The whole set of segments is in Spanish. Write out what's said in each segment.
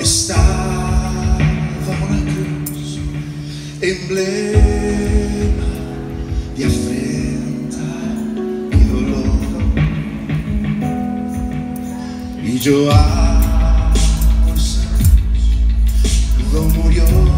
estaba una cruz, emblema de afrenta y dolor. Y yo a cruz, lo murió.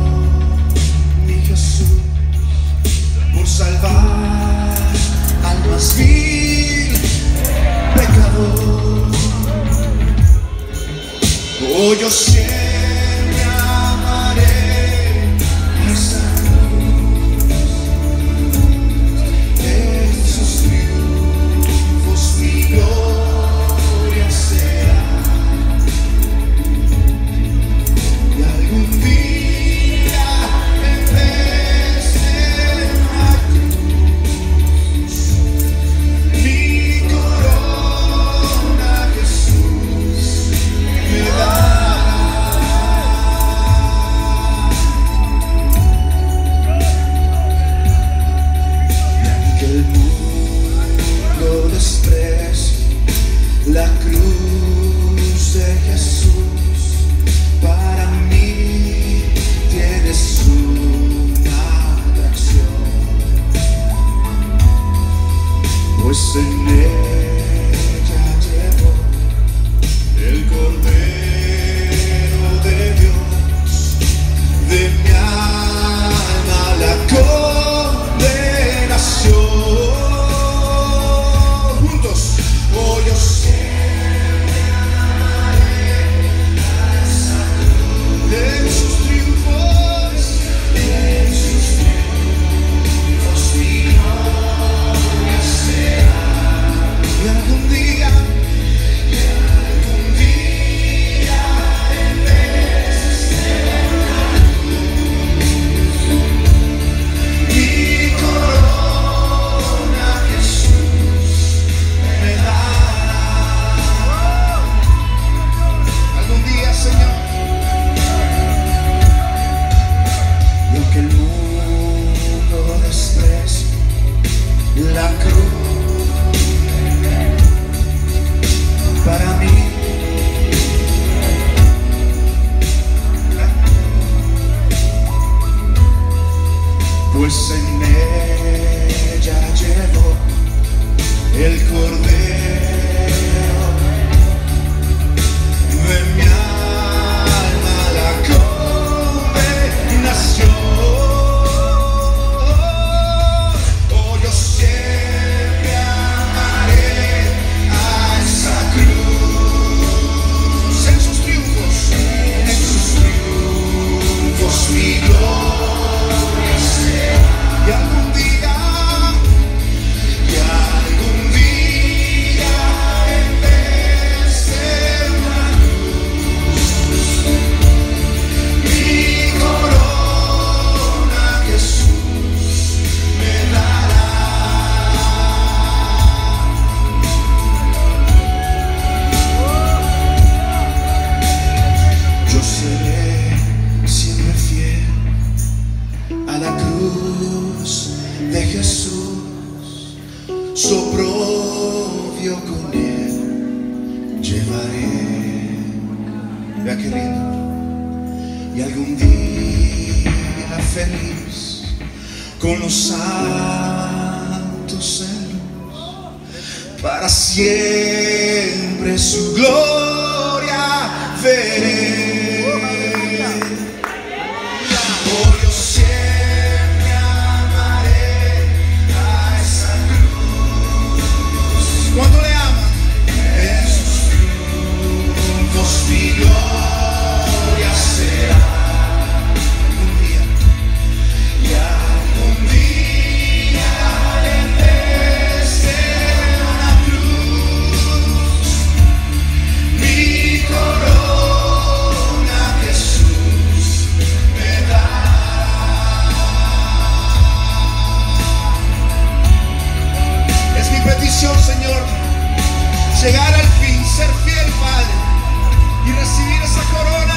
a la cruz de Jesús, soprobio con él llevaré. Vea qué. Y algún día feliz con los santos en para siempre su gloria llegar al fin, ser fiel, Padre, y recibir esa corona.